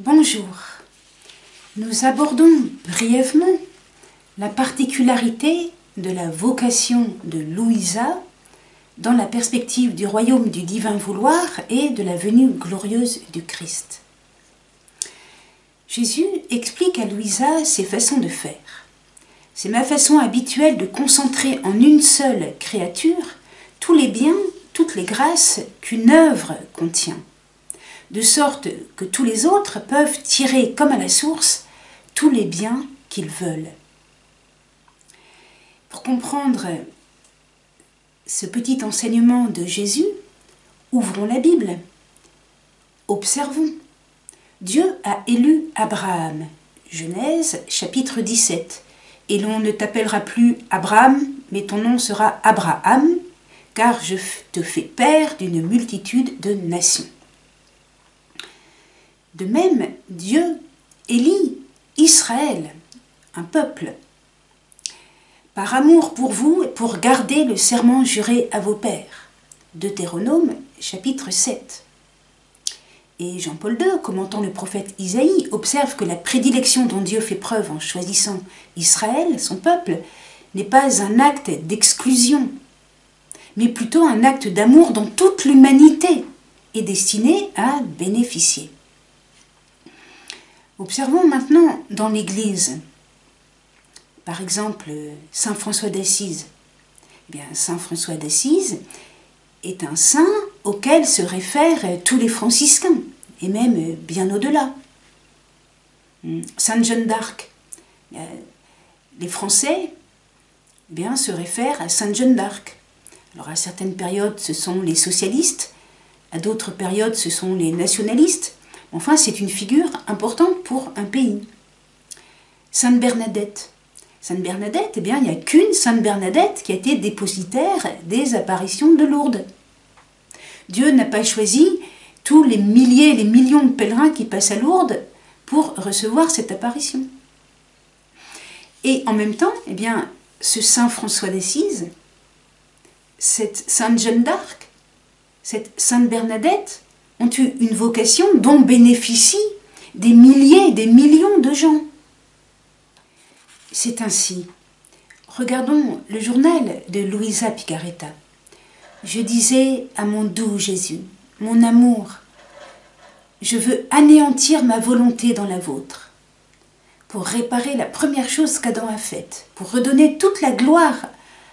Bonjour. Nous abordons brièvement la particularité de la vocation de Louisa dans la perspective du royaume du divin vouloir et de la venue glorieuse du Christ. Jésus explique à Louisa ses façons de faire. C'est ma façon habituelle de concentrer en une seule créature tous les biens, toutes les grâces qu'une œuvre contient, de sorte que tous les autres peuvent tirer comme à la source tous les biens qu'ils veulent. Pour comprendre ce petit enseignement de Jésus, ouvrons la Bible. Observons. Dieu a élu Abraham. Genèse chapitre 17. Et l'on ne t'appellera plus Abraham, mais ton nom sera Abraham, car je te fais père d'une multitude de nations. De même, Dieu élit Israël, un peuple, par amour pour vous et pour garder le serment juré à vos pères. Deutéronome chapitre 7. Et Jean-Paul II, commentant le prophète Isaïe, observe que la prédilection dont Dieu fait preuve en choisissant Israël, son peuple, n'est pas un acte d'exclusion, mais plutôt un acte d'amour dont toute l'humanité est destinée à bénéficier. Observons maintenant dans l'Église, par exemple Saint François d'Assise. Eh bien, Saint François d'Assise est un saint auquel se réfèrent tous les franciscains, et même bien au-delà. Hmm. Sainte Jeanne d'Arc. Euh, les Français eh bien, se réfèrent à Sainte Jeanne d'Arc. Alors à certaines périodes, ce sont les socialistes, à d'autres périodes, ce sont les nationalistes. Enfin, c'est une figure importante pour un pays. Sainte Bernadette. Sainte Bernadette, eh il n'y a qu'une Sainte Bernadette qui a été dépositaire des apparitions de Lourdes. Dieu n'a pas choisi tous les milliers, les millions de pèlerins qui passent à Lourdes pour recevoir cette apparition. Et en même temps, eh bien, ce Saint François d'Assise, cette Sainte Jeanne d'Arc, cette Sainte Bernadette ont eu une vocation dont bénéficient des milliers, des millions de gens. C'est ainsi. Regardons le journal de Louisa Picaretta. Je disais à mon doux Jésus, mon amour, je veux anéantir ma volonté dans la vôtre, pour réparer la première chose qu'Adam a faite, pour redonner toute la gloire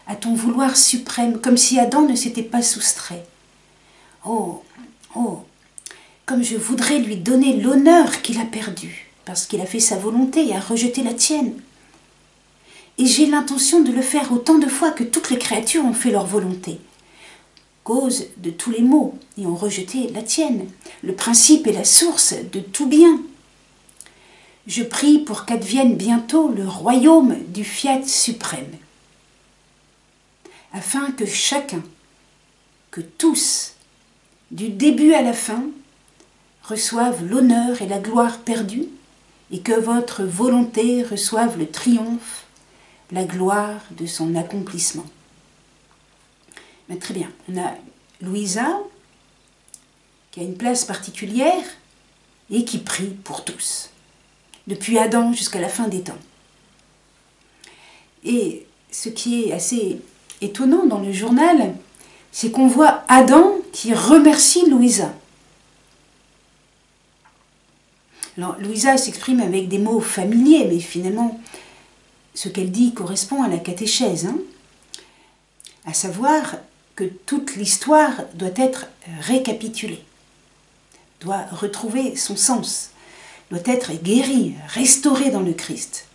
à ton vouloir suprême, comme si Adam ne s'était pas soustrait. Oh, oh, comme je voudrais lui donner l'honneur qu'il a perdu, parce qu'il a fait sa volonté et a rejeté la tienne. Et j'ai l'intention de le faire autant de fois que toutes les créatures ont fait leur volonté. Cause de tous les maux et ont rejeté la tienne. Le principe est la source de tout bien. Je prie pour qu'advienne bientôt le royaume du fiat suprême, afin que chacun, que tous, du début à la fin, reçoivent l'honneur et la gloire perdue, et que votre volonté reçoive le triomphe, la gloire de son accomplissement. Très bien, on a Louisa, qui a une place particulière et qui prie pour tous, depuis Adam jusqu'à la fin des temps. Et ce qui est assez étonnant dans le journal, c'est qu'on voit Adam qui remercie Louisa. Louisa s'exprime avec des mots familiers, mais finalement, ce qu'elle dit correspond à la catéchèse, hein. à savoir que toute l'histoire doit être récapitulée, doit retrouver son sens, doit être guérie, restaurée dans le Christ.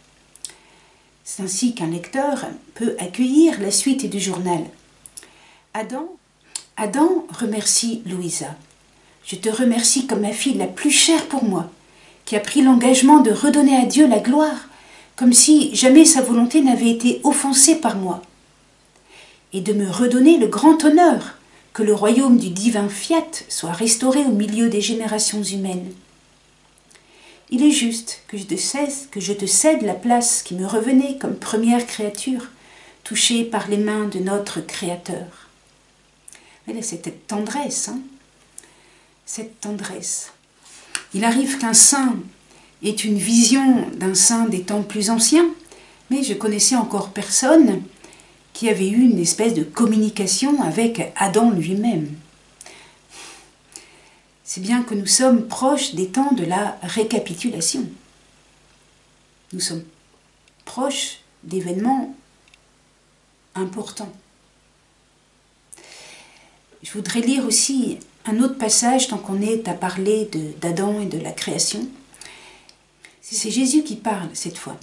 C'est ainsi qu'un lecteur peut accueillir la suite du journal. Adam, Adam remercie Louisa. Je te remercie comme ma fille la plus chère pour moi qui a pris l'engagement de redonner à Dieu la gloire, comme si jamais sa volonté n'avait été offensée par moi, et de me redonner le grand honneur que le royaume du divin fiat soit restauré au milieu des générations humaines. Il est juste que je te cède, que je te cède la place qui me revenait comme première créature, touchée par les mains de notre Créateur. Mais cette tendresse, hein cette tendresse. Il arrive qu'un saint ait une vision d'un saint des temps plus anciens, mais je connaissais encore personne qui avait eu une espèce de communication avec Adam lui-même. C'est bien que nous sommes proches des temps de la récapitulation. Nous sommes proches d'événements importants. Je voudrais lire aussi un autre passage tant qu'on est à parler d'Adam et de la création. C'est Jésus qui parle cette fois.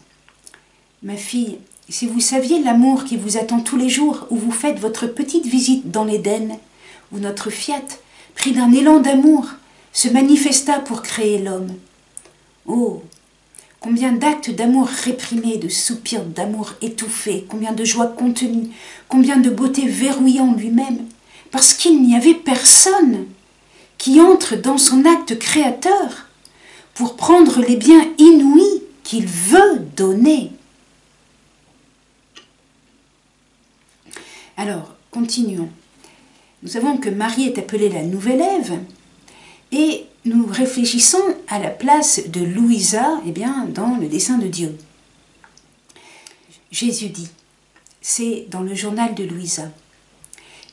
Ma fille, si vous saviez l'amour qui vous attend tous les jours où vous faites votre petite visite dans l'Éden, où notre Fiat, pris d'un élan d'amour, se manifesta pour créer l'homme. Oh, combien d'actes d'amour réprimés, de soupirs d'amour étouffés, combien de joie contenue, combien de beauté verrouillant lui-même, parce qu'il n'y avait personne qui entre dans son acte créateur pour prendre les biens inouïs qu'il veut donner. Alors, continuons. Nous savons que Marie est appelée la nouvelle Ève et nous réfléchissons à la place de Louisa eh bien, dans le dessein de Dieu. Jésus dit, c'est dans le journal de Louisa,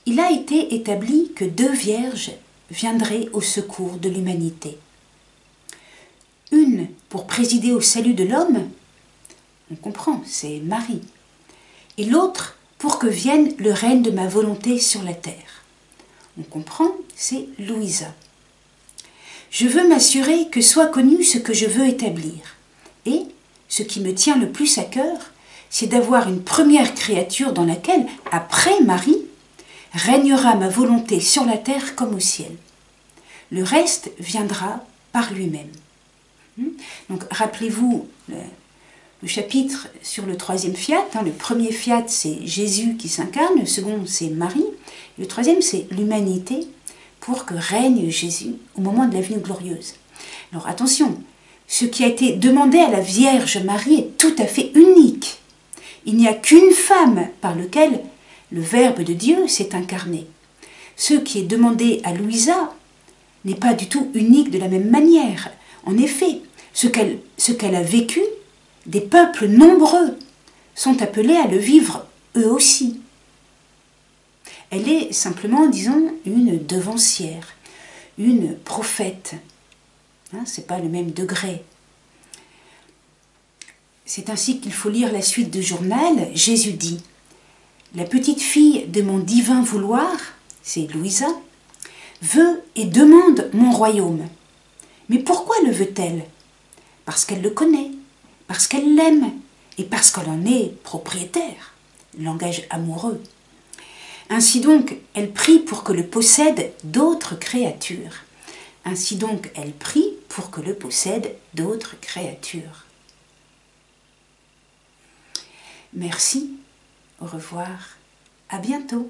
il a été établi que deux vierges viendraient au secours de l'humanité. Une pour présider au salut de l'homme, on comprend, c'est Marie, et l'autre pour que vienne le règne de ma volonté sur la terre. On comprend, c'est Louisa. Je veux m'assurer que soit connu ce que je veux établir. Et ce qui me tient le plus à cœur, c'est d'avoir une première créature dans laquelle, après Marie, régnera ma volonté sur la terre comme au ciel. Le reste viendra par lui-même. Hmm? Donc rappelez-vous le, chapitre sur le troisième fiat. Hein. le premier fiat, c'est Jésus qui s'incarne, le second, c'est Marie, le troisième, c'est l'humanité pour que règne Jésus au moment de la venue glorieuse. Alors attention, ce qui a été demandé à la Vierge Marie est tout à fait unique. Il n'y a qu'une femme par laquelle le Verbe de Dieu s'est incarné. Ce qui est demandé à Louisa n'est pas du tout unique de la même manière. En effet, ce qu'elle a vécu, des peuples nombreux sont appelés à le vivre eux aussi. Elle est simplement, disons, une devancière, une prophète. Hein, Ce n'est pas le même degré. C'est ainsi qu'il faut lire la suite du journal. Jésus dit la petite fille de mon divin vouloir, c'est Louisa, veut et demande mon royaume. Mais pourquoi le veut-elle? Parce qu'elle le connaît, parce qu'elle l'aime et parce qu'elle en est propriétaire. Langage amoureux. Ainsi donc, elle prie pour que le possède d'autres créatures. Ainsi donc, elle prie pour que le possède d'autres créatures. Merci au revoir. À bientôt.